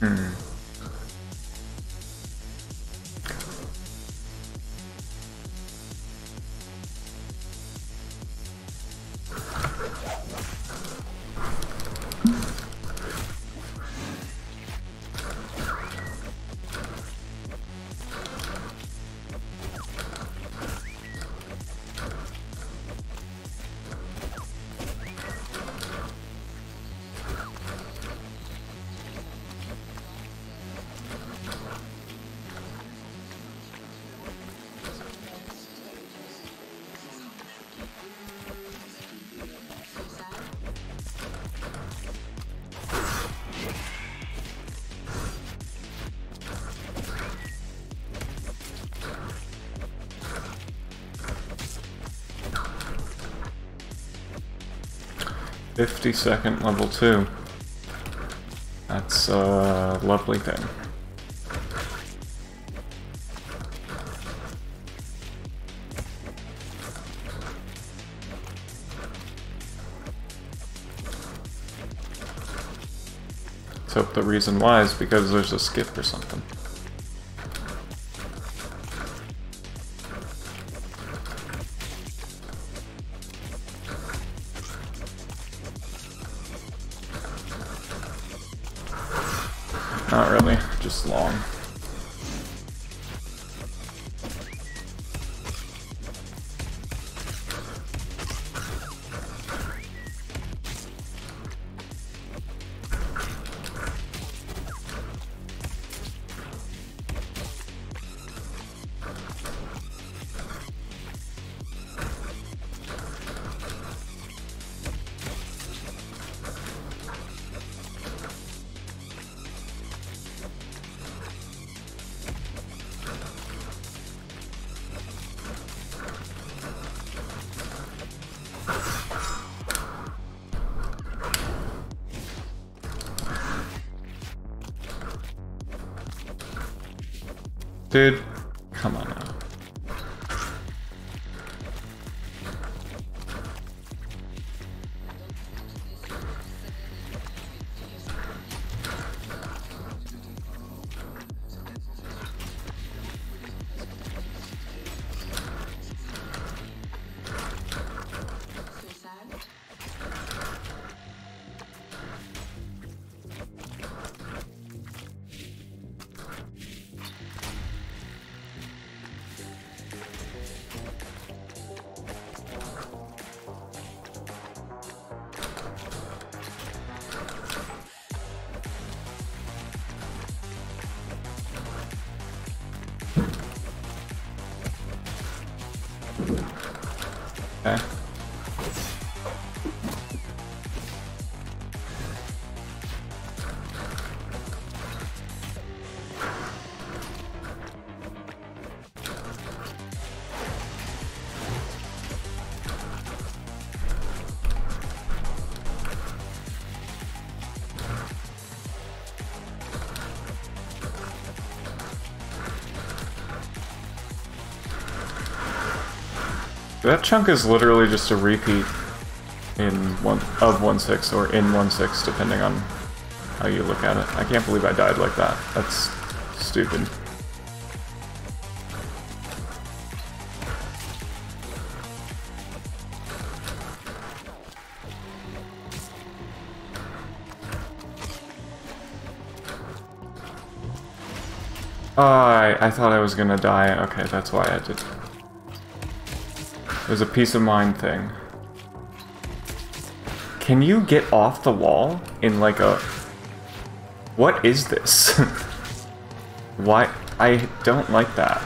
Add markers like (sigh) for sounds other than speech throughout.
嗯。52nd level 2. That's a lovely thing. Let's hope the reason why is because there's a skip or something. Dude, come on That chunk is literally just a repeat in one of one six or in one six, depending on how you look at it. I can't believe I died like that. That's stupid. Oh, I, I thought I was gonna die. Okay, that's why I did. It was a peace of mind thing. Can you get off the wall in like a... What is this? (laughs) Why? I don't like that.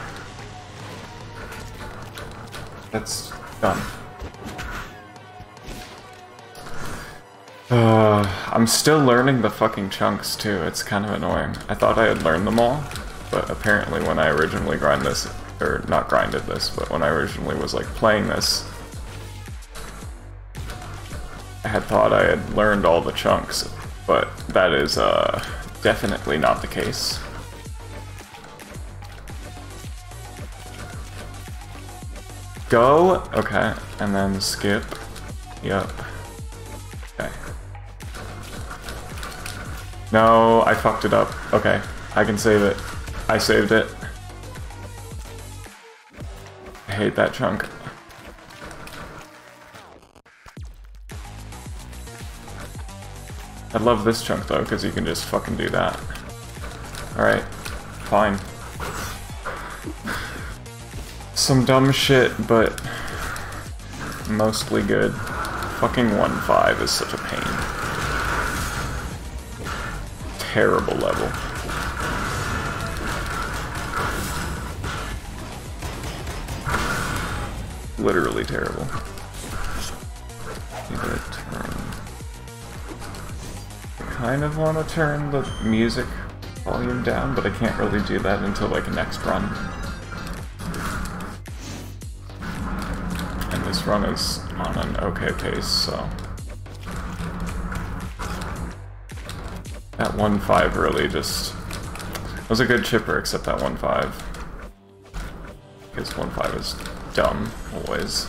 That's done. Uh, I'm still learning the fucking chunks too. It's kind of annoying. I thought I had learned them all, but apparently when I originally grind this, or not grinded this, but when I originally was like playing this, I had thought I had learned all the chunks, but that is uh, definitely not the case. Go, okay, and then skip, yep, okay. No, I fucked it up. Okay, I can save it. I saved it. Hate that chunk. I love this chunk though, because you can just fucking do that. Alright, fine. Some dumb shit, but mostly good. Fucking 1-5 is such a pain. Terrible level. Literally terrible. Um, kind of want to turn the music volume down, but I can't really do that until like next run. And this run is on an okay pace, so... That 1-5 really just... was a good chipper, except that 1-5. Because 1-5 is dumb, always.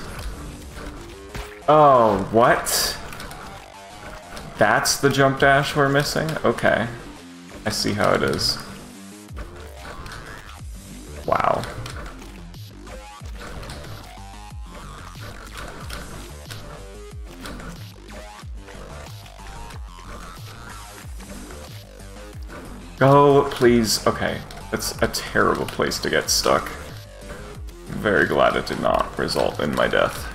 Oh, what? That's the jump dash we're missing? Okay. I see how it is. Wow. Go, please. Okay. that's a terrible place to get stuck. Very glad it did not result in my death.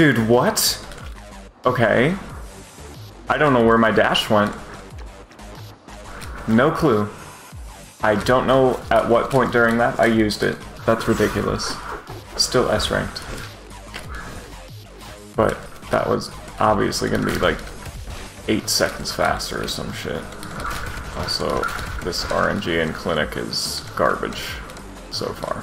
Dude, what? Okay. I don't know where my dash went. No clue. I don't know at what point during that I used it. That's ridiculous. Still S ranked. But that was obviously gonna be like 8 seconds faster or some shit. Also, this RNG in Clinic is garbage so far.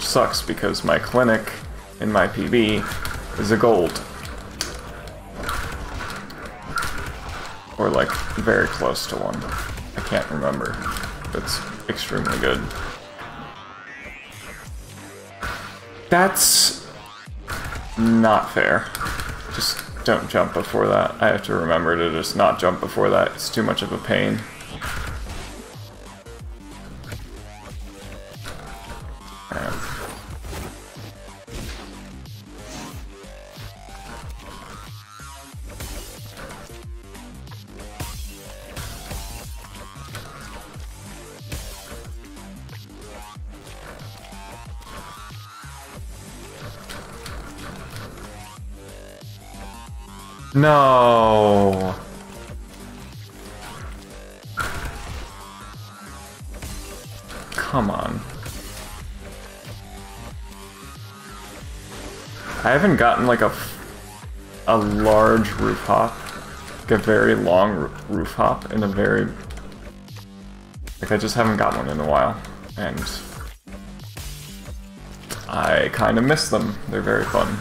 Which sucks because my clinic in my PB is a gold. Or like very close to one. I can't remember. That's extremely good. That's not fair. Just don't jump before that. I have to remember to just not jump before that. It's too much of a pain. No. Come on. I haven't gotten like a, a large roof hop, like a very long roof hop in a very, like I just haven't got one in a while, and I kind of miss them. They're very fun.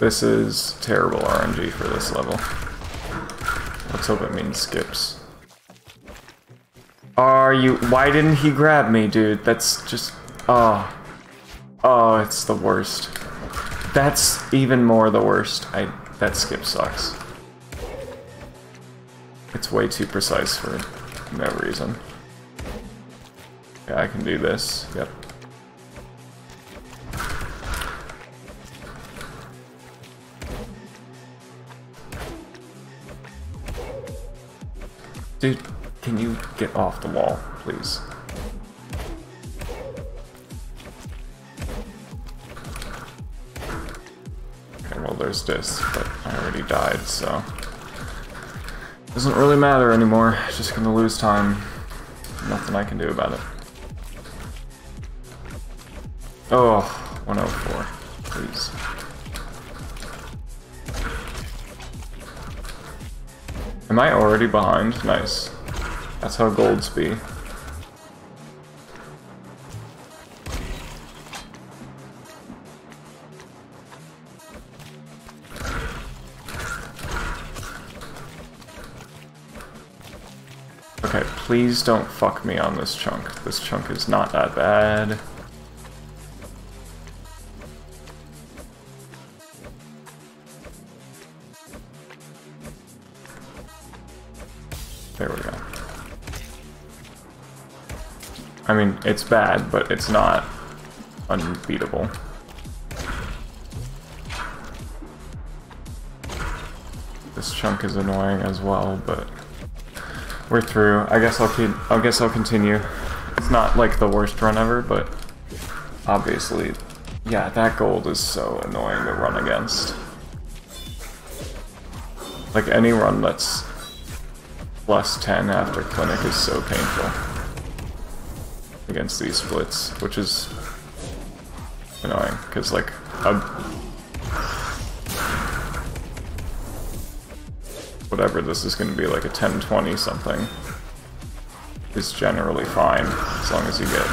This is terrible RNG for this level. Let's hope it means skips. Are you- why didn't he grab me, dude? That's just- oh. Oh, it's the worst. That's even more the worst. I- that skip sucks. It's way too precise for no reason. Yeah, I can do this. Yep. Dude, can you get off the wall, please? Okay, well there's this, but I already died, so... Doesn't really matter anymore, just gonna lose time. Nothing I can do about it. Oh, 104, Am I already behind? Nice. That's how golds be. Okay, please don't fuck me on this chunk. This chunk is not that bad. There we go. I mean, it's bad, but it's not unbeatable. This chunk is annoying as well, but we're through. I guess I'll keep. I guess I'll continue. It's not like the worst run ever, but obviously, yeah, that gold is so annoying to run against. Like any run that's plus 10 after clinic is so painful against these splits, which is annoying because like a whatever this is going to be like a 10-20 something is generally fine as long as you get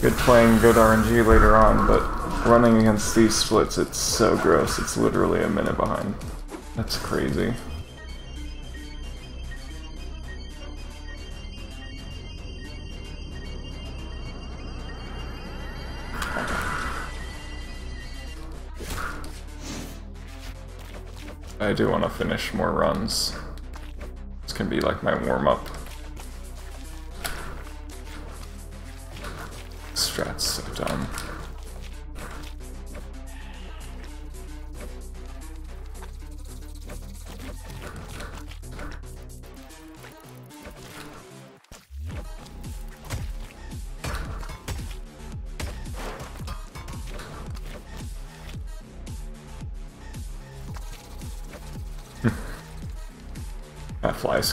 good playing, good RNG later on, but running against these splits, it's so gross. It's literally a minute behind. That's crazy. I do want to finish more runs. This can be like my warm-up. Strat's so dumb.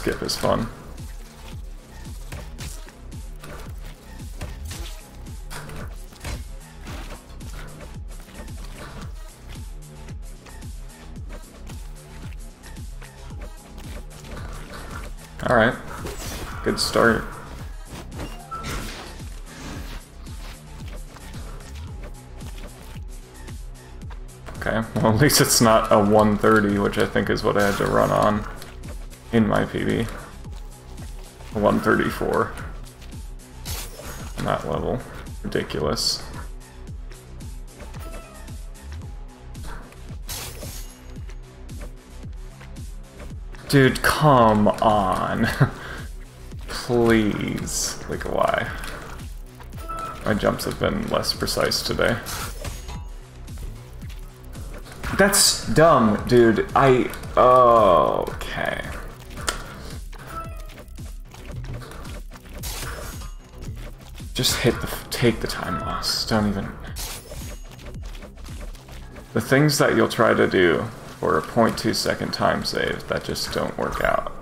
Skip is fun. Alright. Good start. Okay, (laughs) well at least it's not a 130, which I think is what I had to run on in my PB. 134. On that level. Ridiculous. Dude, come on. (laughs) Please. Like, why? My jumps have been less precise today. That's dumb, dude. I... Oh, okay. Just hit the... Take the time loss. Don't even... The things that you'll try to do for a 0.2 second time save that just don't work out.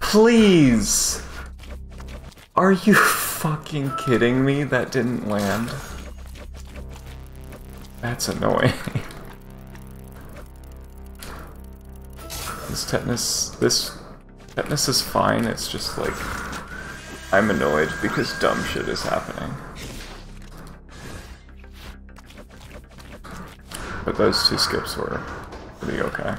Please! Are you (laughs) fucking kidding me? That didn't land. That's annoying. (laughs) this tetanus, this tetanus is fine, it's just like, I'm annoyed because dumb shit is happening. But those two skips were pretty okay.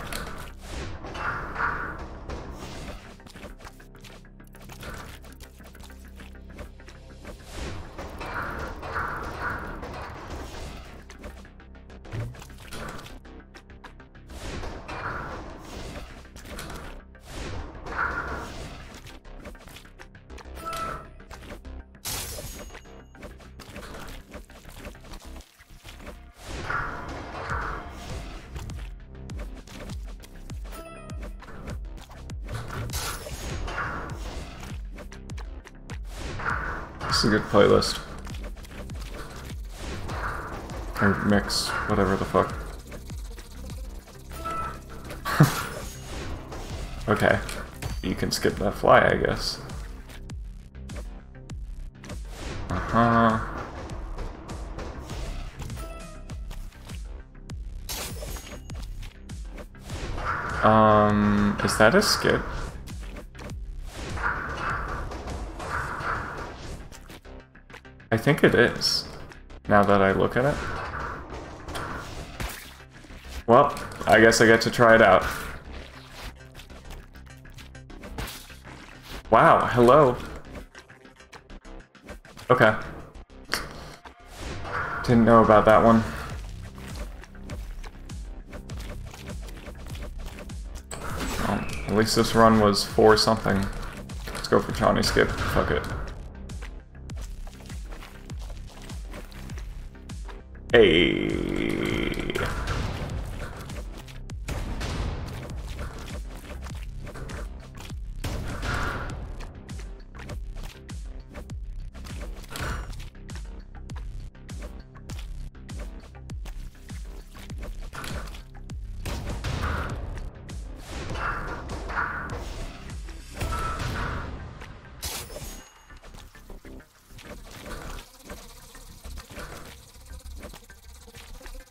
(laughs) okay. You can skip that fly, I guess. Uh-huh. Um, is that a skip? I think it is, now that I look at it. Well, I guess I get to try it out. Wow, hello. Okay. Didn't know about that one. Well, at least this run was for something. Let's go for Johnny Skip. Fuck it. Hey.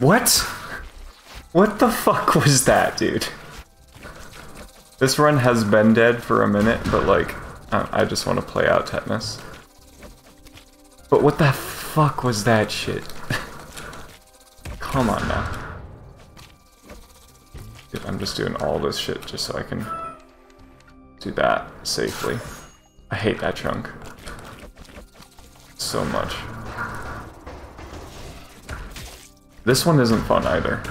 What? What the fuck was that, dude? This run has been dead for a minute, but like, I just want to play out Tetanus. But what the fuck was that shit? (laughs) Come on now. Dude, I'm just doing all this shit just so I can do that safely. I hate that chunk so much. This one isn't fun either.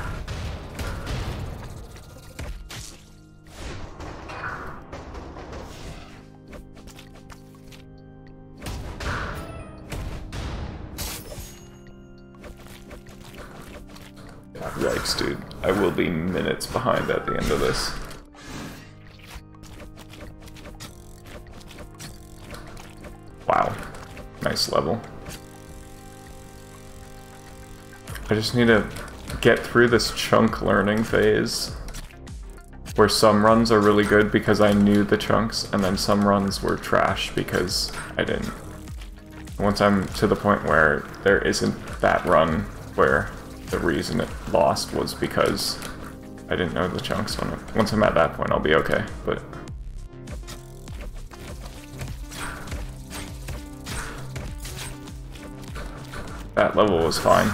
Yikes, dude. I will be minutes behind at the end of this. Wow. Nice level. I just need to get through this chunk learning phase where some runs are really good because I knew the chunks and then some runs were trash because I didn't. Once I'm to the point where there isn't that run where the reason it lost was because I didn't know the chunks. Once I'm at that point, I'll be okay, but... That level was fine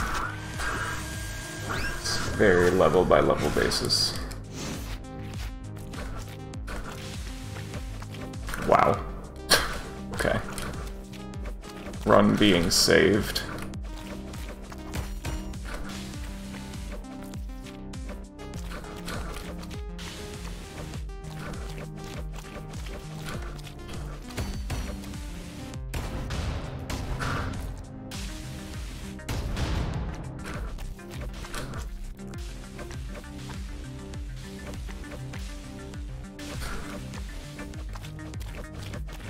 very level by level basis. Wow. (laughs) okay. Run being saved.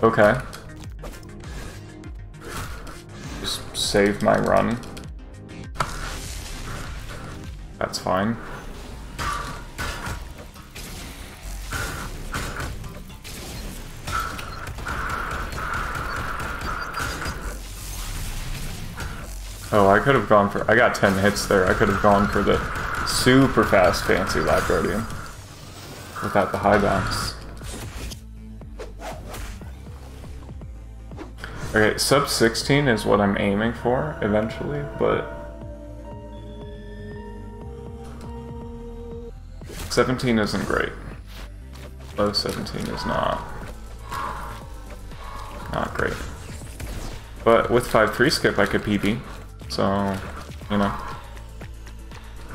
Okay. Just save my run. That's fine. Oh, I could have gone for... I got 10 hits there. I could have gone for the super fast fancy Lab Guardian. Without the high bounce. Okay, sub 16 is what I'm aiming for eventually, but... 17 isn't great. Low 17 is not... Not great. But with 5-3 skip I could PB, so, you know.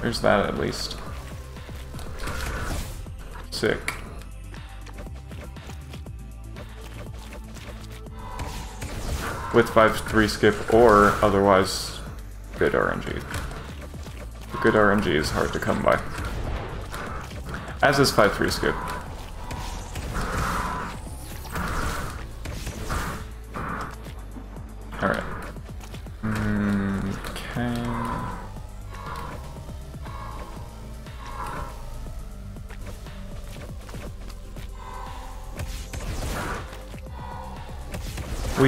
There's that at least. Sick. With 5-3 skip or otherwise good RNG. Good RNG is hard to come by. As is 5-3 skip.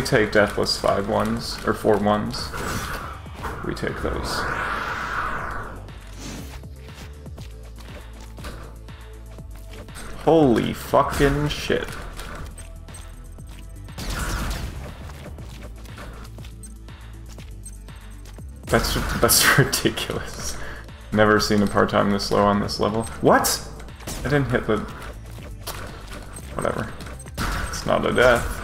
Take Deathless 5 ones, or 4 ones, we take those. Holy fucking shit. That's (laughs) that's (laughs) ridiculous. Never seen a part-time this low on this level. What? I didn't hit the... Whatever. It's not a death.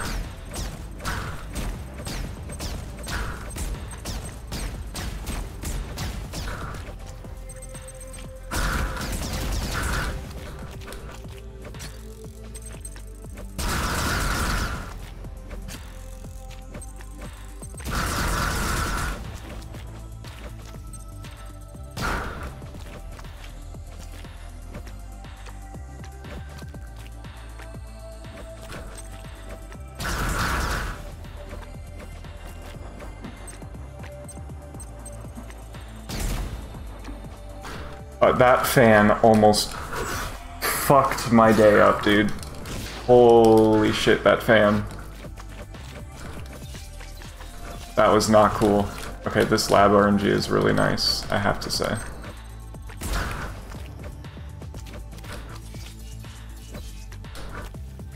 That fan almost fucked my day up, dude. Holy shit, that fan. That was not cool. Okay, this lab RNG is really nice, I have to say.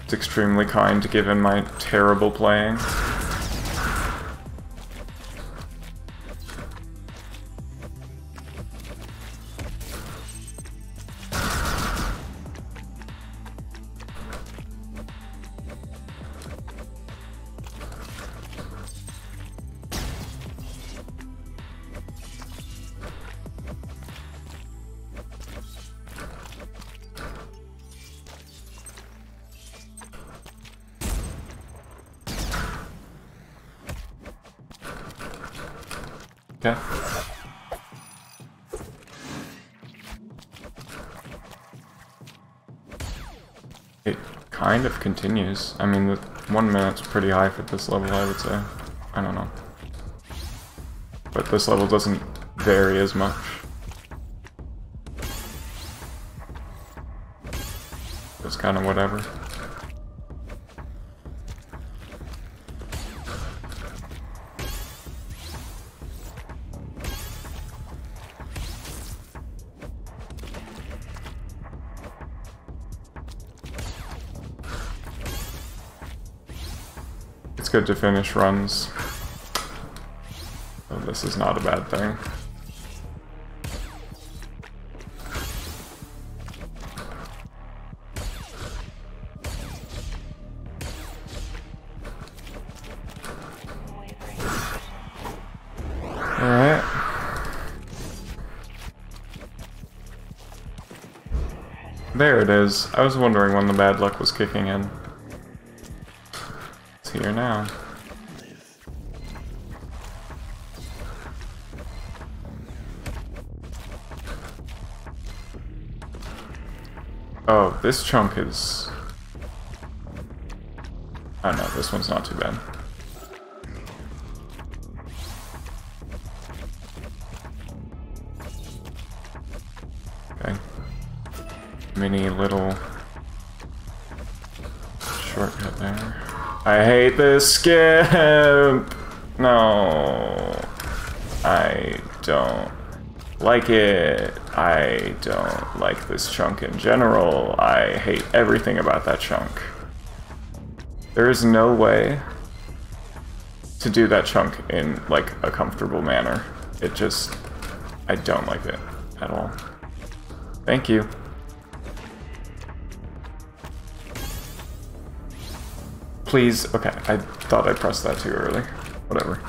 It's extremely kind given my terrible playing. Continues. I mean, the one minute's pretty high for this level, I would say. I don't know. But this level doesn't vary as much. It's kind of whatever. Good to finish runs. So this is not a bad thing. There it is. I was wondering when the bad luck was kicking in. Here now. Oh, this chunk is... Oh no, this one's not too bad. Okay. Mini little shortcut there. I hate this skip! No. I don't like it. I don't like this chunk in general. I hate everything about that chunk. There is no way to do that chunk in, like, a comfortable manner. It just... I don't like it at all. Thank you. Please, okay, I thought I pressed that too early. Whatever.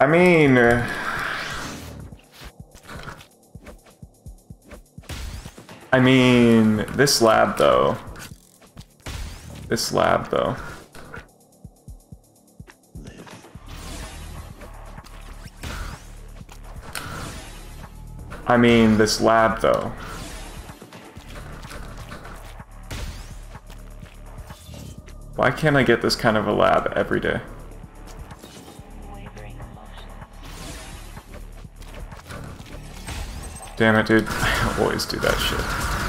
I mean... uh, I mean, this lab though. This lab though. I mean, this lab though. Why can't I get this kind of a lab every day? Damn it, dude. (laughs) I always do that shit.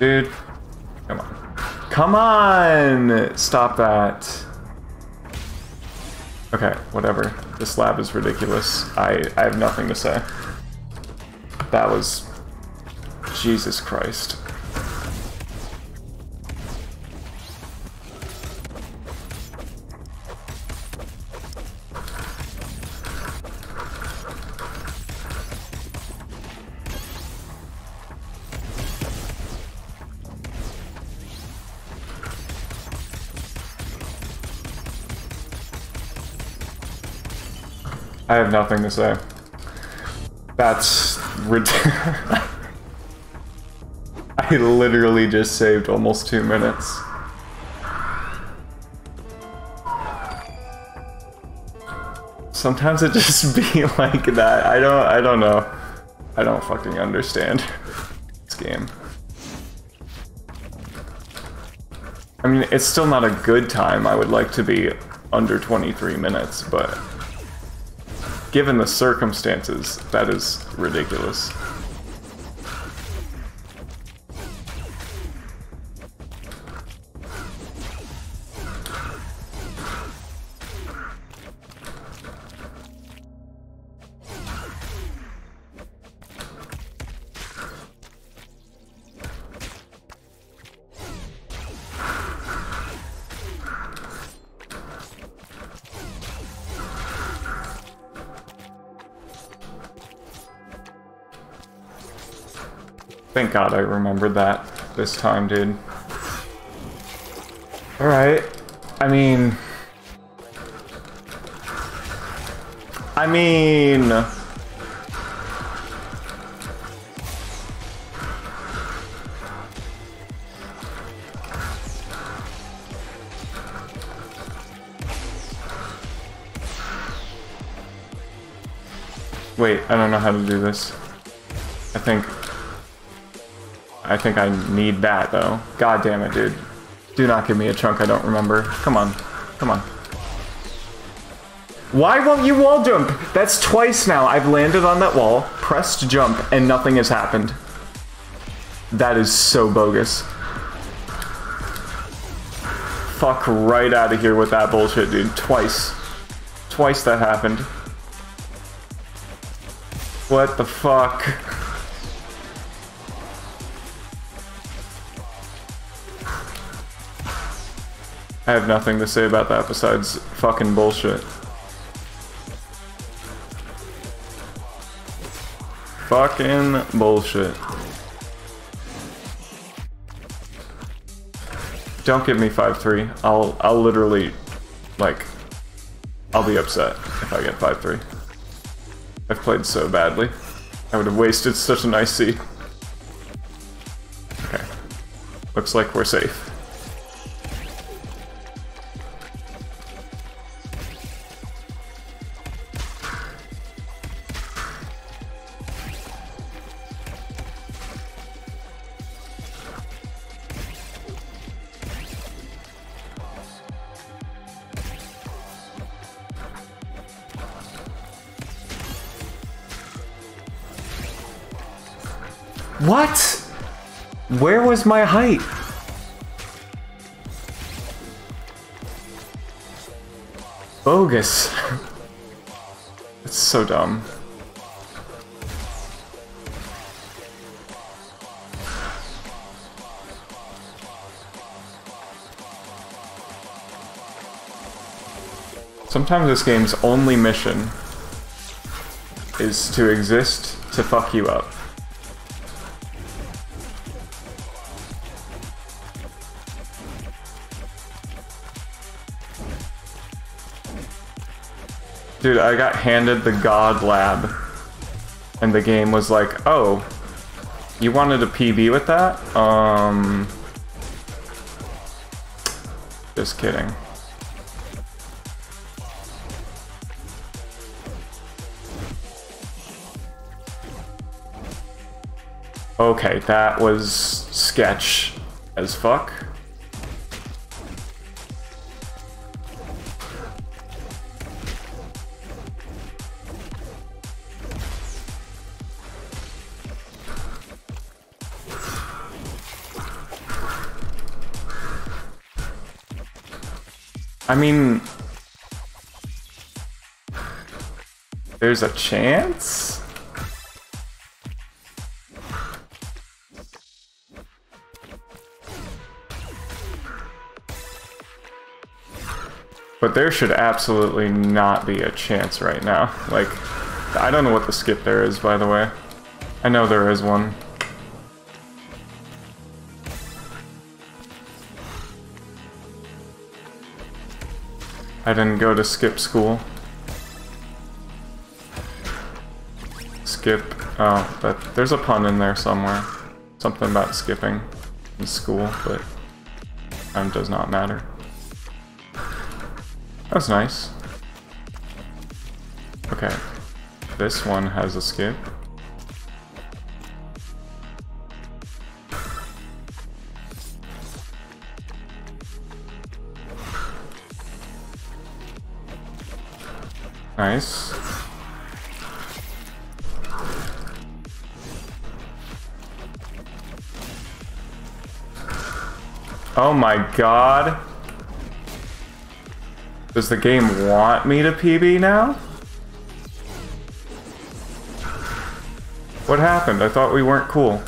Dude, come on. Come on! Stop that. Okay, whatever. This lab is ridiculous. I, I have nothing to say. That was... Jesus Christ. I have nothing to say. That's ridiculous. (laughs) I literally just saved almost two minutes. Sometimes it (laughs) just be like that. I don't I don't know. I don't fucking understand (laughs) this game. I mean, it's still not a good time. I would like to be under 23 minutes, but given the circumstances, that is ridiculous. Thank God I remembered that this time, dude. Alright. I mean... I mean... Wait, I don't know how to do this. I think I think I need that, though. God damn it, dude. Do not give me a chunk I don't remember. Come on. Come on. Why won't you wall jump? That's twice now. I've landed on that wall, pressed jump, and nothing has happened. That is so bogus. Fuck right out of here with that bullshit, dude. Twice. Twice that happened. What the fuck? I have nothing to say about that besides fucking bullshit. Fucking bullshit. Don't give me 5-3. I'll I'll literally like I'll be upset if I get 5-3. I've played so badly. I would have wasted such a nice. Okay. Looks like we're safe. Was my height? Bogus. (laughs) It's so dumb. Sometimes this game's only mission is to exist to fuck you up. Dude, I got handed the God Lab. And the game was like, oh, you wanted a PB with that? Um... Just kidding. Okay, that was sketch as fuck. I mean, there's a chance? But there should absolutely not be a chance right now. Like, I don't know what the skip there is, by the way. I know there is one. I didn't go to skip school. Skip. Oh, that, there's a pun in there somewhere. Something about skipping in school, but um, does not matter. That's nice. Okay. This one has a skip. Nice. Oh my god. Does the game want me to PB now? What happened? I thought we weren't cool.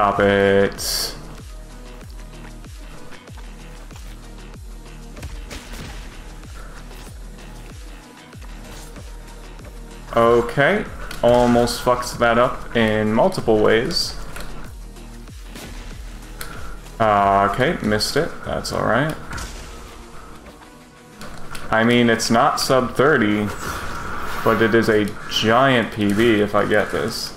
Stop it. Okay, almost fucks that up in multiple ways. Uh, okay, missed it. That's alright. I mean, it's not sub 30, but it is a giant PB if I get this.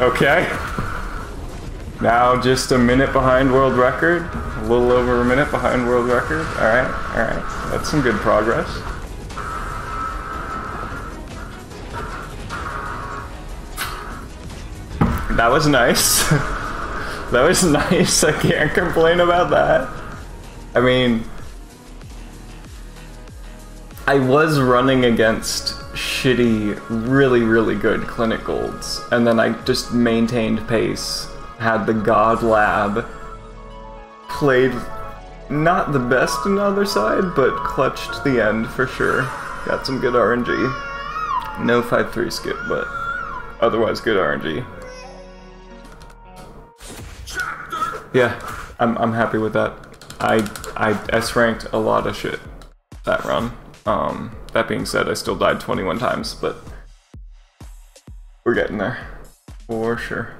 Okay. Now just a minute behind world record. A little over a minute behind world record. Alright, alright. That's some good progress. That was nice. (laughs) that was nice. (laughs) I can't complain about that. I mean, I was running against shitty, really, really good clinic golds, and then I just maintained pace, had the God Lab, played not the best on the other side, but clutched the end for sure. Got some good RNG. No 5-3 skip, but otherwise good RNG. Yeah, I'm, I'm happy with that. I, I S-ranked a lot of shit that run. Um, that being said, I still died 21 times, but we're getting there. For sure.